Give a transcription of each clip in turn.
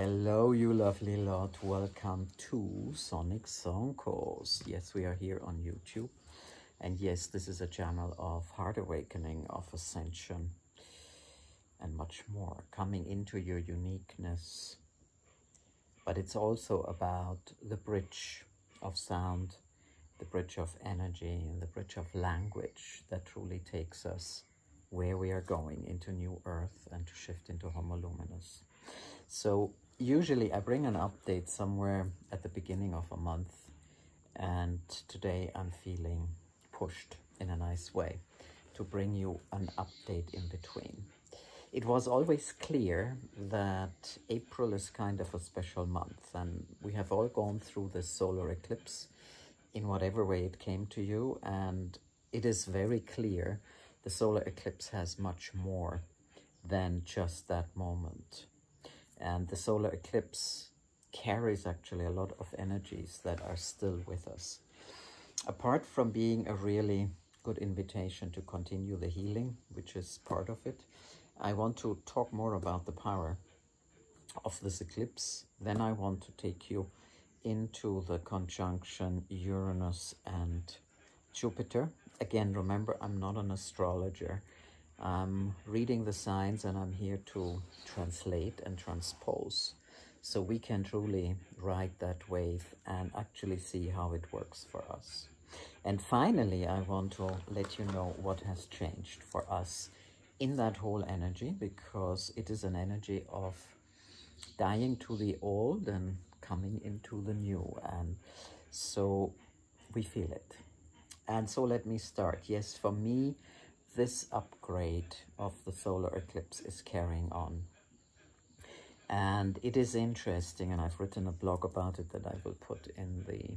Hello, you lovely lot. Welcome to Sonic Song Course. Yes, we are here on YouTube. And yes, this is a channel of heart awakening, of ascension, and much more. Coming into your uniqueness. But it's also about the bridge of sound, the bridge of energy, and the bridge of language that truly takes us where we are going into new earth and to shift into homo luminous. So usually I bring an update somewhere at the beginning of a month and today I'm feeling pushed in a nice way to bring you an update in between. It was always clear that April is kind of a special month and we have all gone through this solar eclipse in whatever way it came to you and it is very clear the solar eclipse has much more than just that moment and the solar eclipse carries actually a lot of energies that are still with us. Apart from being a really good invitation to continue the healing, which is part of it, I want to talk more about the power of this eclipse. Then I want to take you into the conjunction Uranus and Jupiter. Again, remember, I'm not an astrologer. I'm reading the signs and I'm here to translate and transpose so we can truly ride that wave and actually see how it works for us. And finally, I want to let you know what has changed for us in that whole energy because it is an energy of dying to the old and coming into the new. And so we feel it. And so let me start. Yes, for me, this upgrade of the solar eclipse is carrying on. And it is interesting, and I've written a blog about it that I will put in the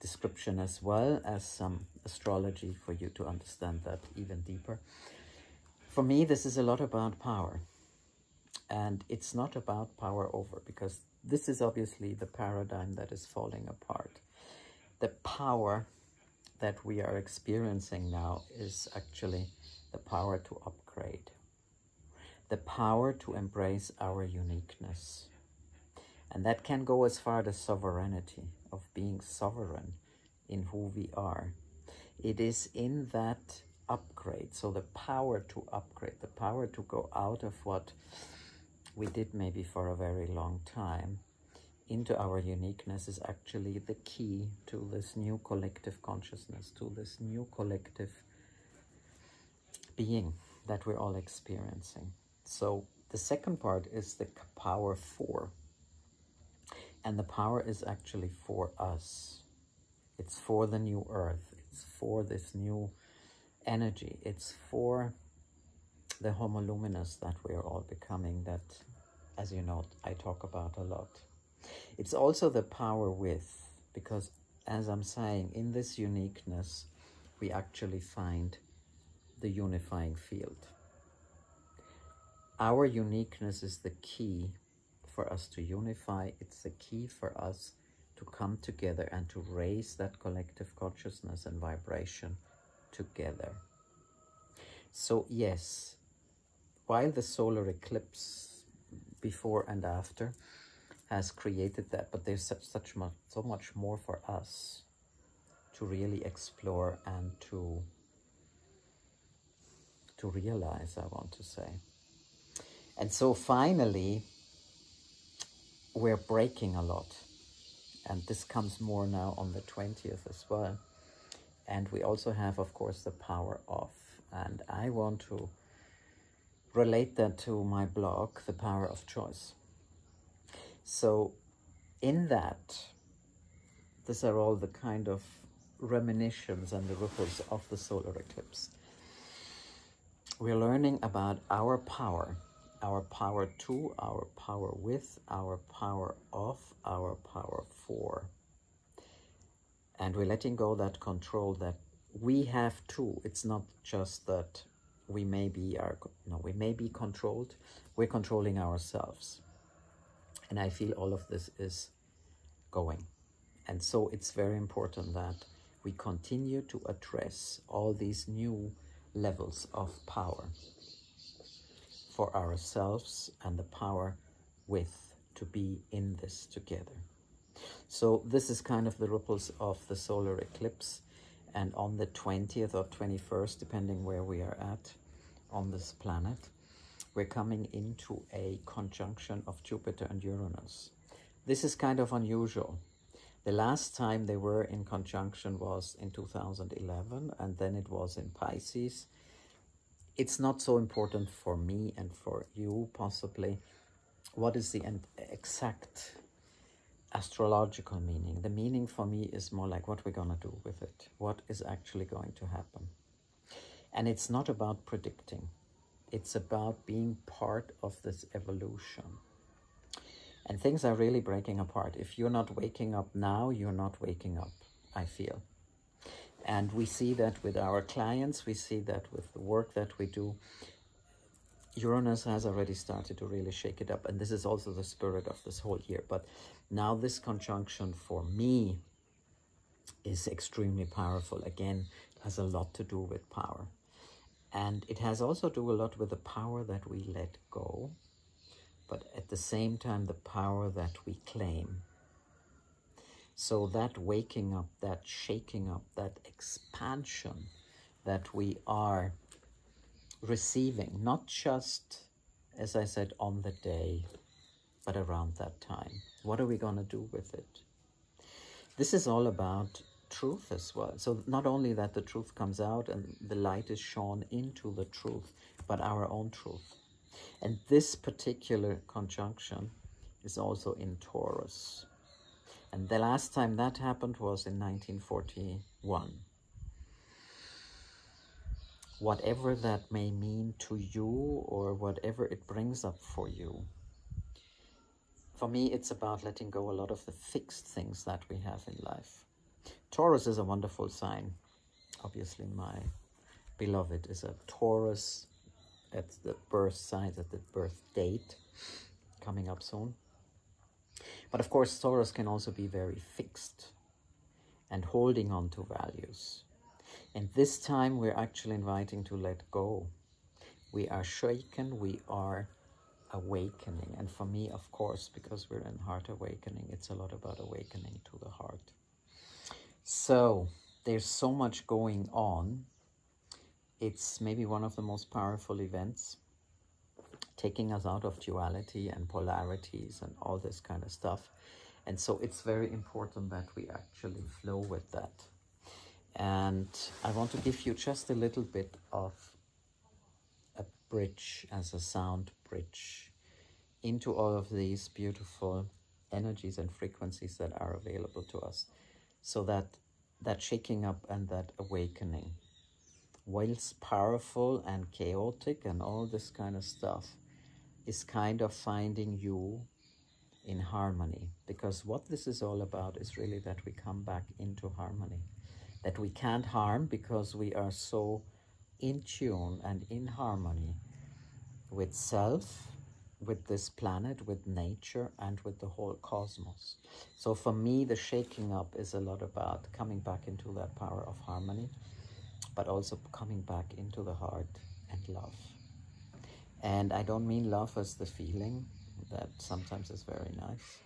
description as well as some astrology for you to understand that even deeper. For me, this is a lot about power. And it's not about power over, because this is obviously the paradigm that is falling apart. The power that we are experiencing now is actually the power to upgrade, the power to embrace our uniqueness. And that can go as far as sovereignty, of being sovereign in who we are. It is in that upgrade, so the power to upgrade, the power to go out of what we did maybe for a very long time into our uniqueness is actually the key to this new collective consciousness, to this new collective being that we're all experiencing. So the second part is the power for. And the power is actually for us. It's for the new earth. It's for this new energy. It's for the homo luminous that we are all becoming that, as you know, I talk about a lot. It's also the power with, because as I'm saying, in this uniqueness, we actually find the unifying field. Our uniqueness is the key for us to unify. It's the key for us to come together and to raise that collective consciousness and vibration together. So yes, while the solar eclipse before and after has created that, but there's such, such much, so much more for us to really explore and to to realize, I want to say. And so finally, we're breaking a lot. And this comes more now on the 20th as well. And we also have, of course, the power of. And I want to relate that to my blog, The Power of Choice. So in that, these are all the kind of reminiscences and the ripples of the solar eclipse we're learning about our power, our power to, our power with, our power of, our power for. And we're letting go that control that we have too. It's not just that we may be our, no, we may be controlled. We're controlling ourselves. And I feel all of this is going. And so it's very important that we continue to address all these new levels of power for ourselves and the power with to be in this together. So this is kind of the ripples of the solar eclipse. And on the 20th or 21st, depending where we are at on this planet, we're coming into a conjunction of Jupiter and Uranus. This is kind of unusual. The last time they were in conjunction was in 2011, and then it was in Pisces. It's not so important for me and for you, possibly. What is the exact astrological meaning. The meaning for me is more like what we're going to do with it, what is actually going to happen. And it's not about predicting, it's about being part of this evolution. And things are really breaking apart. If you're not waking up now, you're not waking up, I feel. And we see that with our clients, we see that with the work that we do. Uranus has already started to really shake it up. And this is also the spirit of this whole year. But now this conjunction for me is extremely powerful. Again, has a lot to do with power. And it has also to do a lot with the power that we let go, but at the same time, the power that we claim. So that waking up, that shaking up, that expansion that we are receiving, not just, as I said, on the day, but around that time. What are we going to do with it? This is all about truth as well. So not only that the truth comes out and the light is shone into the truth, but our own truth. And this particular conjunction is also in Taurus. And the last time that happened was in 1941 whatever that may mean to you or whatever it brings up for you. For me, it's about letting go a lot of the fixed things that we have in life. Taurus is a wonderful sign. Obviously, my beloved is a Taurus at the birth sign, at the birth date, coming up soon. But of course, Taurus can also be very fixed and holding on to values. And this time we're actually inviting to let go. We are shaken, we are awakening. And for me, of course, because we're in heart awakening, it's a lot about awakening to the heart. So there's so much going on. It's maybe one of the most powerful events, taking us out of duality and polarities and all this kind of stuff. And so it's very important that we actually flow with that. And I want to give you just a little bit of a bridge as a sound bridge into all of these beautiful energies and frequencies that are available to us. So that that shaking up and that awakening, whilst powerful and chaotic and all this kind of stuff, is kind of finding you in harmony. Because what this is all about is really that we come back into harmony that we can't harm because we are so in tune and in harmony with self, with this planet, with nature, and with the whole cosmos. So for me, the shaking up is a lot about coming back into that power of harmony, but also coming back into the heart and love. And I don't mean love as the feeling, that sometimes is very nice,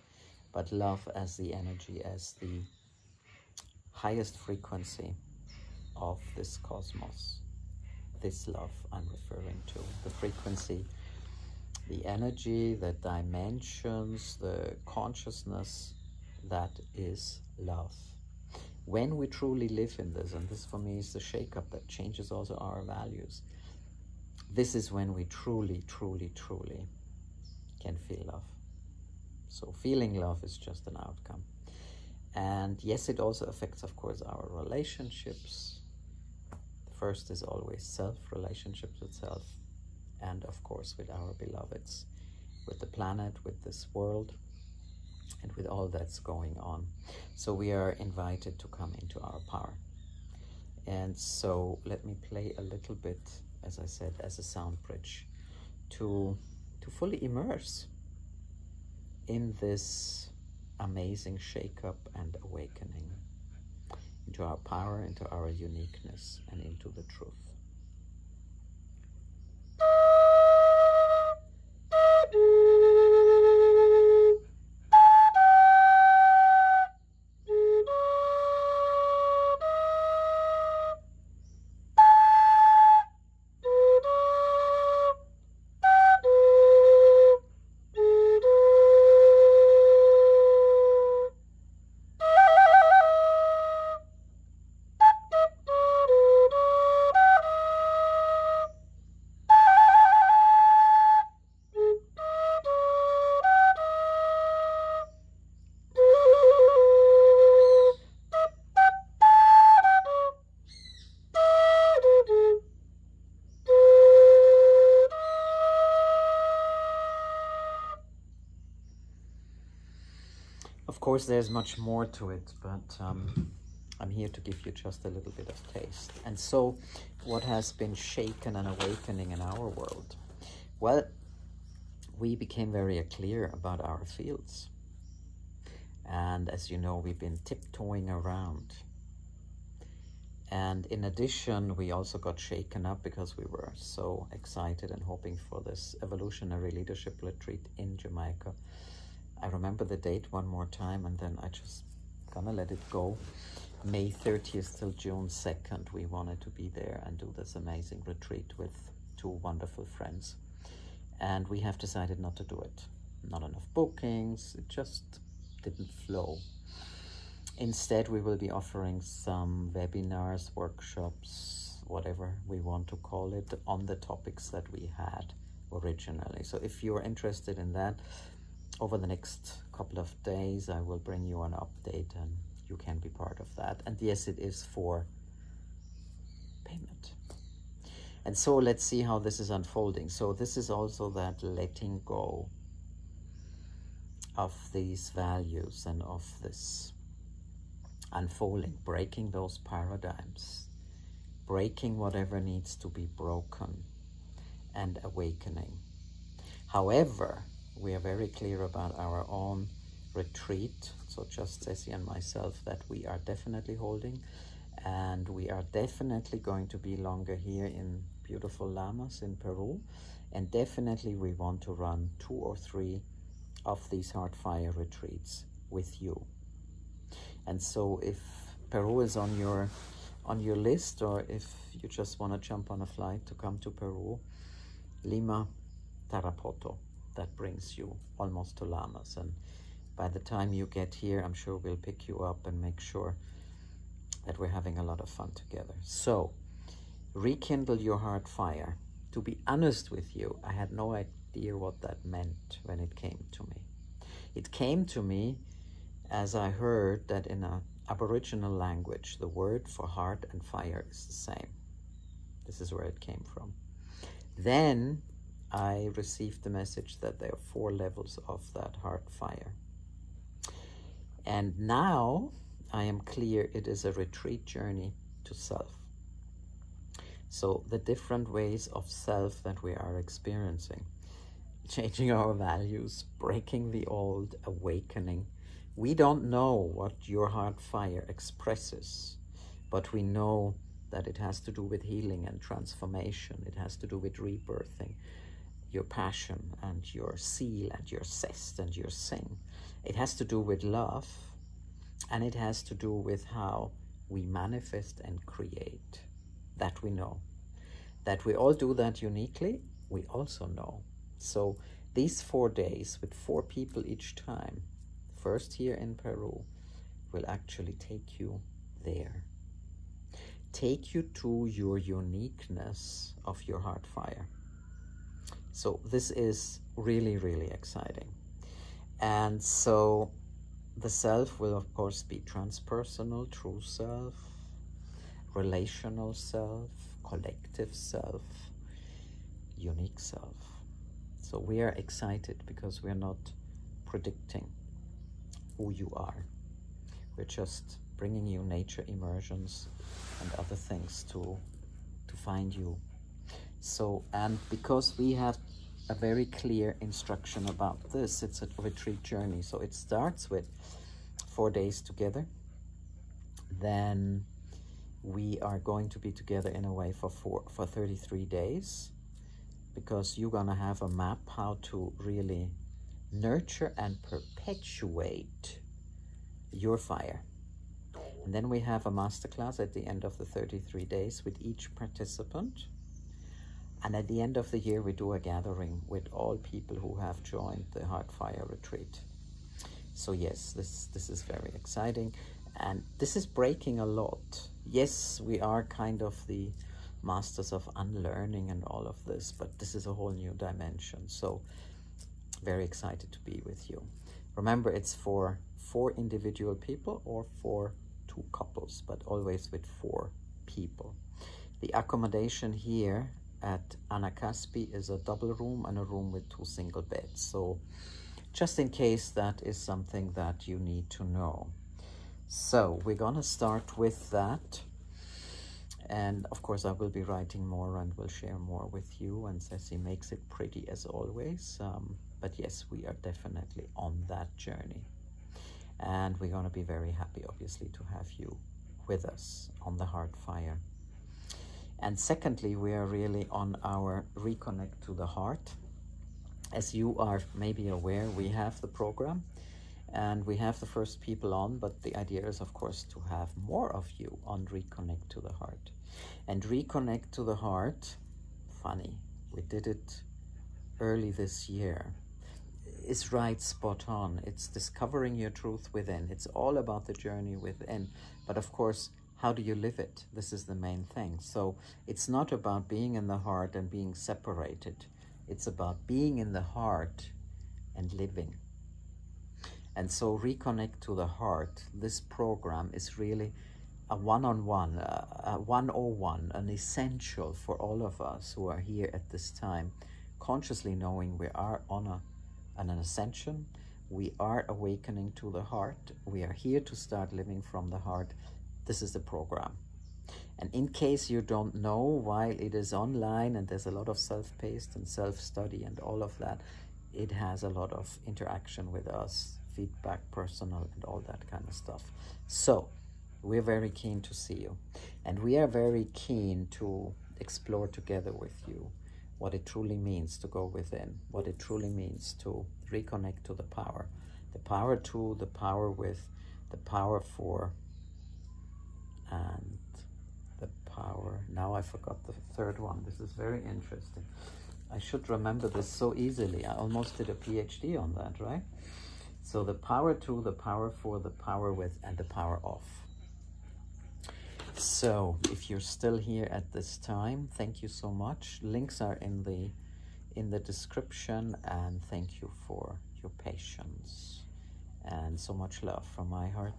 but love as the energy, as the highest frequency of this cosmos. This love I'm referring to. The frequency, the energy, the dimensions, the consciousness that is love. When we truly live in this, and this for me is the shake-up that changes also our values, this is when we truly, truly, truly can feel love. So feeling love is just an outcome. And yes, it also affects, of course, our relationships. First is always self, relationships with self, and of course with our beloveds, with the planet, with this world, and with all that's going on. So we are invited to come into our power. And so let me play a little bit, as I said, as a sound bridge to, to fully immerse in this amazing shake-up and awakening into our power, into our uniqueness, and into the truth. Of course, there's much more to it, but um, I'm here to give you just a little bit of taste. And so, what has been shaken and awakening in our world? Well, we became very clear about our fields. And as you know, we've been tiptoeing around. And in addition, we also got shaken up because we were so excited and hoping for this evolutionary leadership retreat in Jamaica. I remember the date one more time and then I just gonna let it go. May 30th till June 2nd, we wanted to be there and do this amazing retreat with two wonderful friends. And we have decided not to do it. Not enough bookings, it just didn't flow. Instead, we will be offering some webinars, workshops, whatever we want to call it, on the topics that we had originally. So if you're interested in that, over the next couple of days, I will bring you an update and you can be part of that. And yes, it is for payment. And so let's see how this is unfolding. So this is also that letting go of these values and of this unfolding, breaking those paradigms, breaking whatever needs to be broken and awakening. However, we are very clear about our own retreat. So just Ceci and myself that we are definitely holding and we are definitely going to be longer here in beautiful Lamas in Peru and definitely we want to run two or three of these heart fire retreats with you. And so if Peru is on your on your list or if you just want to jump on a flight to come to Peru, Lima, Tarapoto that brings you almost to Lamas. And by the time you get here, I'm sure we'll pick you up and make sure that we're having a lot of fun together. So, rekindle your heart fire. To be honest with you, I had no idea what that meant when it came to me. It came to me as I heard that in an Aboriginal language, the word for heart and fire is the same. This is where it came from. Then I received the message that there are four levels of that heart fire. And now I am clear it is a retreat journey to self. So the different ways of self that we are experiencing, changing our values, breaking the old, awakening. We don't know what your heart fire expresses, but we know that it has to do with healing and transformation. It has to do with rebirthing your passion and your zeal and your zest and your sing. It has to do with love and it has to do with how we manifest and create. That we know. That we all do that uniquely, we also know. So these four days with four people each time, first here in Peru, will actually take you there. Take you to your uniqueness of your heart fire. So this is really, really exciting. And so the self will, of course, be transpersonal, true self, relational self, collective self, unique self. So we are excited because we're not predicting who you are. We're just bringing you nature immersions and other things to, to find you so, and because we have a very clear instruction about this, it's a retreat journey. So it starts with four days together. Then we are going to be together in a way for four, for 33 days because you're going to have a map how to really nurture and perpetuate your fire. And then we have a masterclass at the end of the 33 days with each participant and at the end of the year, we do a gathering with all people who have joined the Heart Fire Retreat. So yes, this, this is very exciting. And this is breaking a lot. Yes, we are kind of the masters of unlearning and all of this, but this is a whole new dimension. So very excited to be with you. Remember, it's for four individual people or for two couples, but always with four people. The accommodation here at Anakaspi is a double room and a room with two single beds. So just in case that is something that you need to know. So we're to start with that. And of course, I will be writing more and will share more with you. And Ceci makes it pretty as always. Um, but yes, we are definitely on that journey. And we're to be very happy, obviously, to have you with us on the heart fire. And secondly, we are really on our reconnect to the heart. As you are maybe aware, we have the program and we have the first people on, but the idea is, of course, to have more of you on Reconnect to the Heart. And Reconnect to the Heart, funny, we did it early this year, is right spot on. It's discovering your truth within. It's all about the journey within. But of course, how do you live it? This is the main thing. So it's not about being in the heart and being separated. It's about being in the heart and living. And so reconnect to the heart. This program is really a one-on-one, a 101, an essential for all of us who are here at this time, consciously knowing we are on a, an ascension, we are awakening to the heart, we are here to start living from the heart. This is the program. And in case you don't know, while it is online and there's a lot of self-paced and self-study and all of that, it has a lot of interaction with us feedback, personal, and all that kind of stuff. So, we're very keen to see you. And we are very keen to explore together with you what it truly means to go within, what it truly means to reconnect to the power. The power to, the power with, the power for, and the power. Now I forgot the third one. This is very interesting. I should remember this so easily. I almost did a PhD on that, right? So the power to, the power for, the power with, and the power off. So if you're still here at this time, thank you so much. Links are in the in the description and thank you for your patience and so much love from my heart